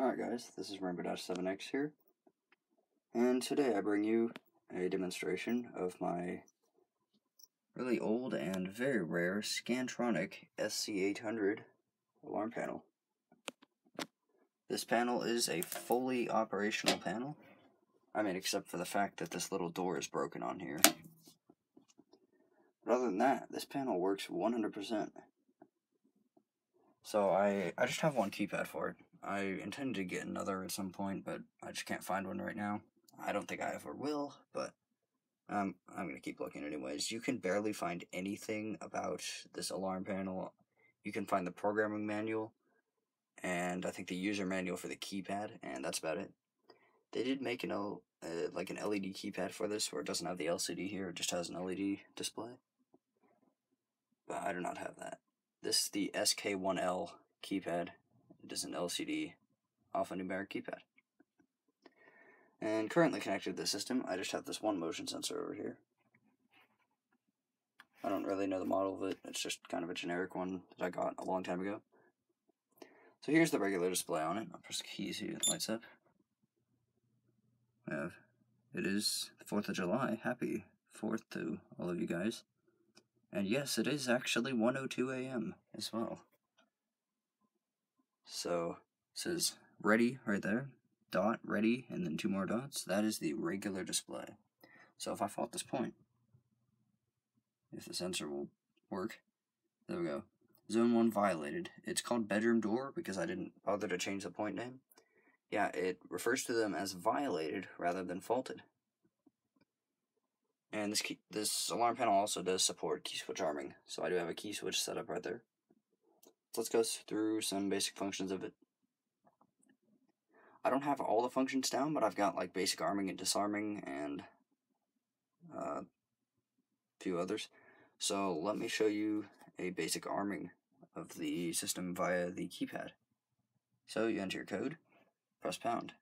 Alright guys, this is Rainbow-7x here, and today I bring you a demonstration of my really old and very rare Scantronic SC800 alarm panel. This panel is a fully operational panel, I mean except for the fact that this little door is broken on here. But other than that, this panel works 100%. So I, I just have one keypad for it. I intend to get another at some point, but I just can't find one right now. I don't think I ever will, but um, I'm going to keep looking anyways. You can barely find anything about this alarm panel. You can find the programming manual, and I think the user manual for the keypad, and that's about it. They did make an L, uh, like an LED keypad for this, where it doesn't have the LCD here, it just has an LED display. But I do not have that. This is the SK1L keypad. It is an LCD alphanumeric keypad. And currently connected to the system, I just have this one motion sensor over here. I don't really know the model of it, it's just kind of a generic one that I got a long time ago. So here's the regular display on it. I'll press the keys here, it lights up. We have, it is the 4th of July. Happy 4th to all of you guys. And yes, it is actually 1.02 a.m. as well. So, it says ready right there, dot, ready, and then two more dots. That is the regular display. So if I fall at this point, if the sensor will work, there we go. Zone 1 violated. It's called bedroom door because I didn't bother to change the point name. Yeah, it refers to them as violated rather than faulted. And this key, this alarm panel also does support key switch arming, so I do have a key switch set up right there. Let's go through some basic functions of it. I don't have all the functions down, but I've got like basic arming and disarming and uh, a few others. So let me show you a basic arming of the system via the keypad. So you enter your code, press pound.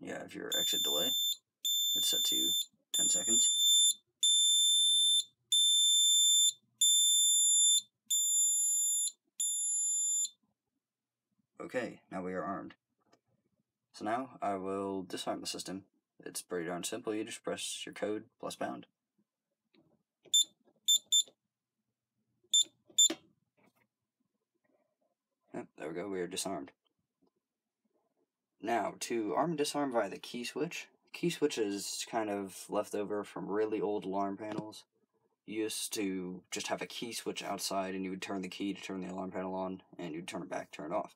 You have your exit delay. It's set to 10 seconds. Okay, now we are armed. So now I will disarm the system. It's pretty darn simple. You just press your code plus pound. Yep, there we go. We are disarmed. Now, to arm and disarm via the key switch, key switch is kind of left over from really old alarm panels. You used to just have a key switch outside and you would turn the key to turn the alarm panel on and you'd turn it back, turn it off.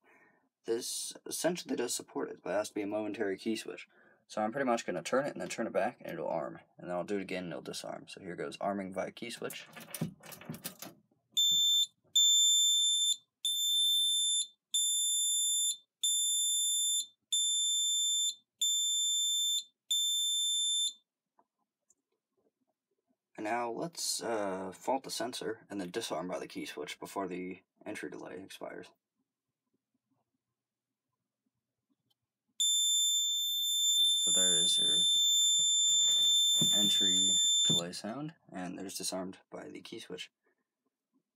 This essentially does support it, but it has to be a momentary key switch. So I'm pretty much going to turn it and then turn it back and it'll arm. And then I'll do it again and it'll disarm. So here goes arming via key switch. And now let's uh, fault the sensor and then disarm by the key switch before the entry delay expires. So there is your entry delay sound, and there's disarmed by the key switch.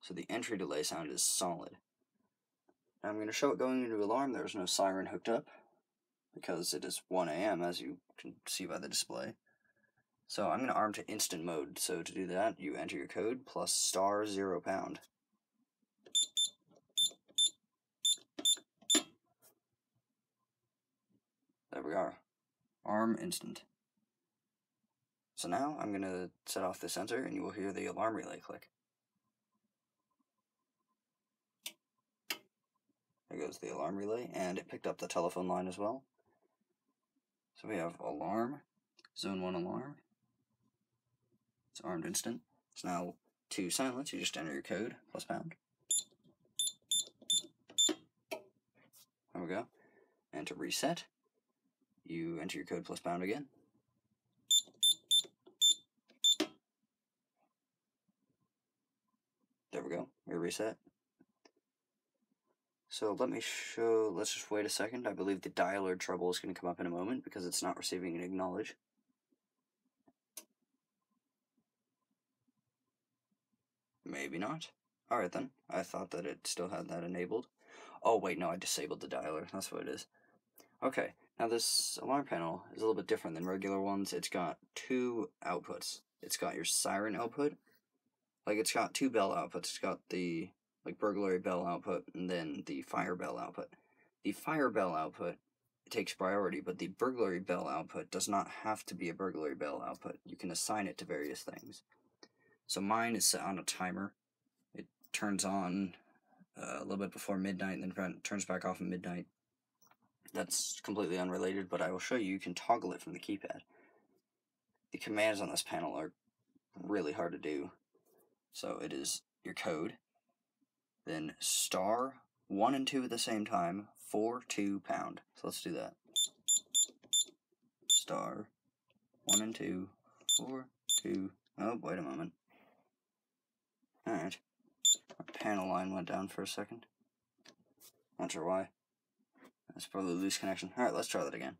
So the entry delay sound is solid. Now I'm going to show it going into alarm. There's no siren hooked up because it is 1 a.m. as you can see by the display. So I'm going to arm to instant mode. So to do that, you enter your code plus star zero pound. There we are. Arm instant. So now I'm going to set off the sensor and you will hear the alarm relay click. There goes the alarm relay and it picked up the telephone line as well. So we have alarm, zone 1 alarm, it's armed instant. So now to silence, you just enter your code plus pound. There we go. And to reset, you enter your code plus pound again. Go. We reset. So let me show, let's just wait a second. I believe the dialer trouble is going to come up in a moment because it's not receiving an acknowledge. Maybe not. Alright then, I thought that it still had that enabled. Oh wait, no, I disabled the dialer, that's what it is. Okay, now this alarm panel is a little bit different than regular ones. It's got two outputs. It's got your siren output, like it's got two bell outputs. It's got the like burglary bell output and then the fire bell output. The fire bell output takes priority, but the burglary bell output does not have to be a burglary bell output. You can assign it to various things. So mine is set on a timer. It turns on uh, a little bit before midnight and then turns back off at midnight. That's completely unrelated, but I will show you. You can toggle it from the keypad. The commands on this panel are really hard to do. So it is your code, then star 1 and 2 at the same time, 4, 2, pound. So let's do that. Star 1 and 2, 4, 2, oh, wait a moment. Alright. My panel line went down for a second. Not sure why. That's probably a loose connection. Alright, let's try that again.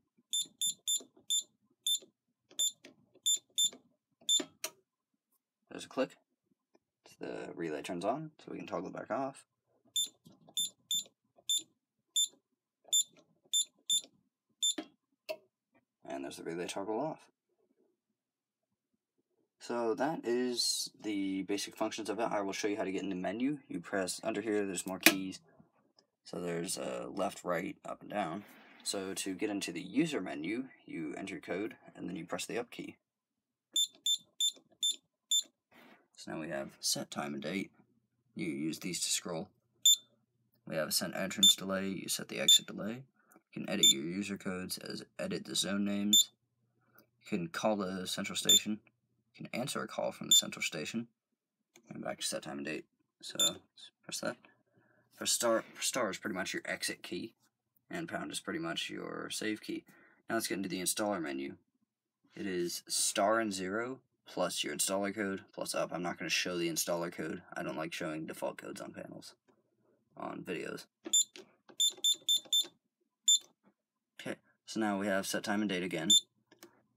There's a click. The relay turns on, so we can toggle it back off. And there's the relay toggle off. So that is the basic functions of it. I will show you how to get in the menu. You press under here, there's more keys. So there's uh, left, right, up, and down. So to get into the user menu, you enter your code, and then you press the up key. So now we have set time and date. You use these to scroll. We have a sent entrance delay. You set the exit delay. You can edit your user codes as edit the zone names. You can call the central station. You can answer a call from the central station. And back to set time and date. So press that. For star, star is pretty much your exit key, and pound is pretty much your save key. Now let's get into the installer menu. It is star and zero plus your installer code plus up. I'm not going to show the installer code. I don't like showing default codes on panels, on videos. Okay, so now we have set time and date again.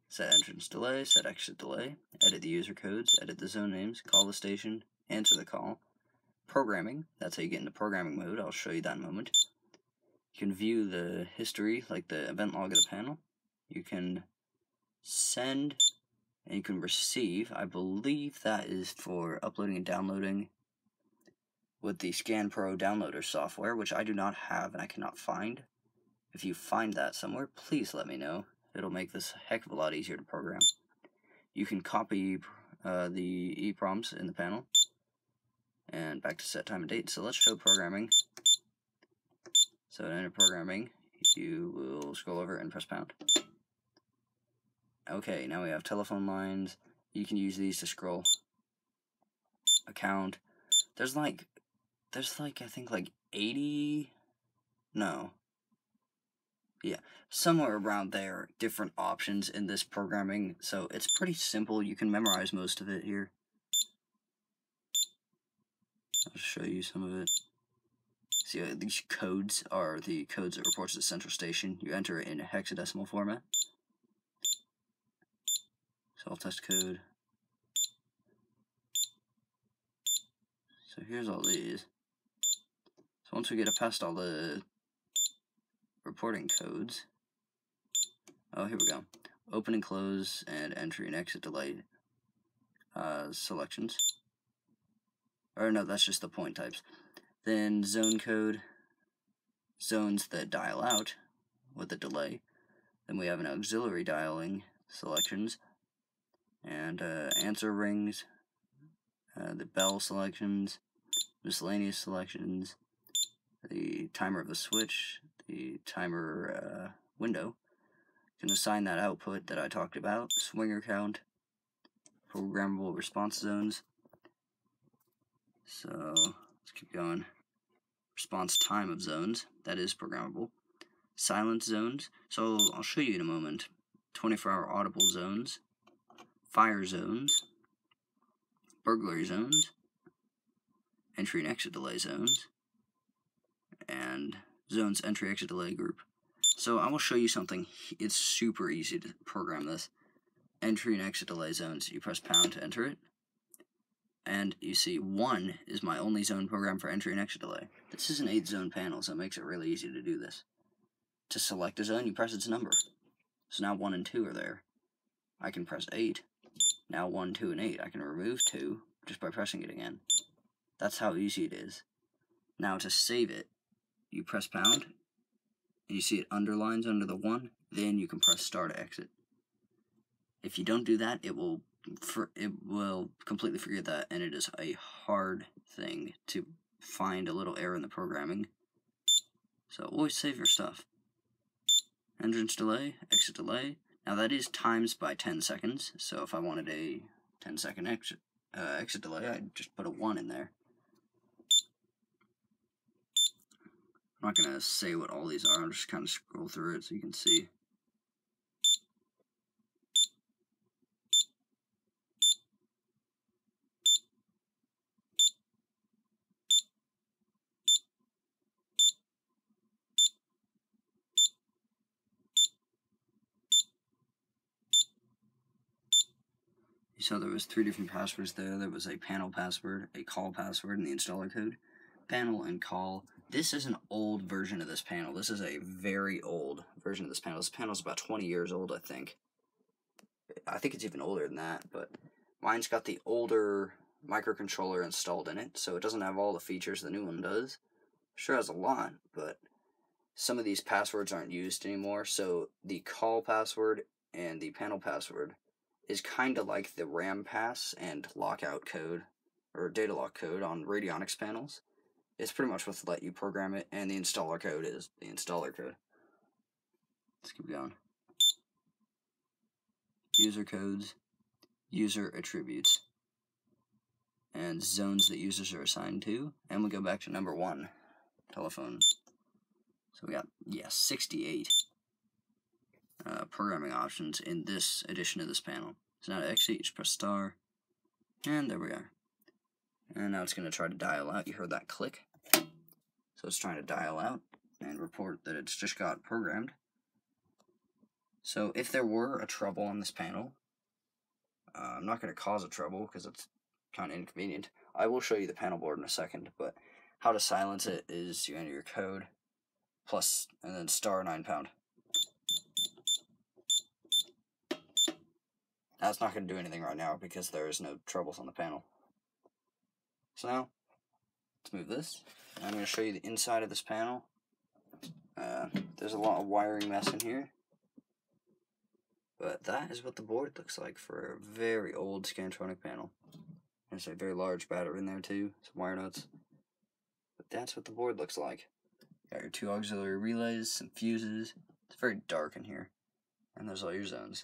Set entrance delay, set exit delay, edit the user codes, edit the zone names, call the station, answer the call. Programming, that's how you get into programming mode. I'll show you that in a moment. You can view the history, like the event log of the panel. You can send and you can receive. I believe that is for uploading and downloading with the ScanPro downloader software, which I do not have and I cannot find. If you find that somewhere, please let me know. It'll make this a heck of a lot easier to program. You can copy uh, the EPROMs in the panel. And back to set time and date. So let's show programming. So in programming, you will scroll over and press pound. Okay, now we have telephone lines. You can use these to scroll. Account. There's like, there's like, I think like 80, no. Yeah, somewhere around there, different options in this programming. So it's pretty simple. You can memorize most of it here. I'll show you some of it. See, uh, these codes are the codes that reports to the central station. You enter it in hexadecimal format. Self-test code. So here's all these. So once we get past all the reporting codes, oh, here we go. Open and close and entry and exit delay uh, selections. Or no, that's just the point types. Then zone code, zones that dial out with a delay. Then we have an auxiliary dialing selections and uh, answer rings, uh, the bell selections, miscellaneous selections, the timer of the switch, the timer uh, window. You can assign that output that I talked about, swinger count, programmable response zones. So let's keep going. Response time of zones, that is programmable. Silence zones, so I'll show you in a moment. 24 hour audible zones, fire zones, burglary zones, entry and exit delay zones, and zones entry exit delay group. So I will show you something. It's super easy to program this. Entry and exit delay zones. You press pound to enter it. and you see 1 is my only zone program for entry and exit delay. This is an 8 zone panel, so it makes it really easy to do this. To select a zone, you press its number. So now 1 and 2 are there. I can press 8. Now 1, 2, and 8. I can remove 2 just by pressing it again. That's how easy it is. Now to save it, you press pound, and you see it underlines under the 1, then you can press star to exit. If you don't do that, it will for, it will completely forget that, and it is a hard thing to find a little error in the programming. So always save your stuff. Entrance delay, exit delay. Now that is times by 10 seconds, so if I wanted a 10 second exit, uh, exit delay, I'd just put a 1 in there. I'm not going to say what all these are, I'm just kind of scroll through it so you can see. So there was three different passwords there. There was a panel password, a call password, and the installer code. Panel and call. This is an old version of this panel. This is a very old version of this panel. This panel is about 20 years old, I think. I think it's even older than that, but mine's got the older microcontroller installed in it, so it doesn't have all the features the new one does. Sure has a lot, but some of these passwords aren't used anymore, so the call password and the panel password is kind of like the RAM pass and lockout code or data lock code on Radionics panels. It's pretty much what let you program it, and the installer code is the installer code. Let's keep going. User codes, user attributes, and zones that users are assigned to. And we go back to number one, telephone. So we got, yeah, 68 uh, programming options in this edition of this panel. So now to exit, you just press star, and there we are. And now it's going to try to dial out. You heard that click. So it's trying to dial out and report that it's just got programmed. So if there were a trouble on this panel, uh, I'm not going to cause a trouble because it's kind of inconvenient. I will show you the panel board in a second, but how to silence it is you enter your code plus and then star 9 pound. That's not going to do anything right now because there is no troubles on the panel. So now, let's move this. I'm going to show you the inside of this panel. Uh, there's a lot of wiring mess in here. But that is what the board looks like for a very old Scantronic panel. There's a very large battery in there too, some wire nuts. But that's what the board looks like. Got your two auxiliary relays, some fuses. It's very dark in here. And there's all your zones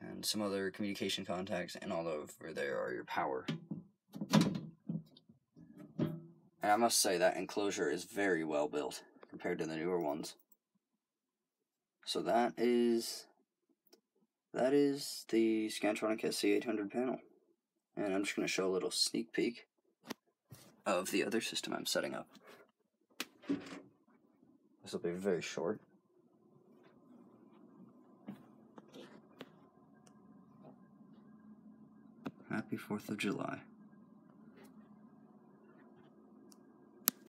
and some other communication contacts, and all over there are your power. And I must say that enclosure is very well built compared to the newer ones. So that is that is the Scantronic SC800 panel. And I'm just going to show a little sneak peek of the other system I'm setting up. This will be very short. Happy 4th of July.